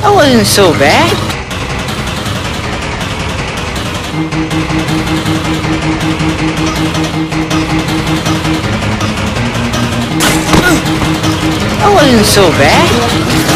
That wasn't so bad. That wasn't so bad.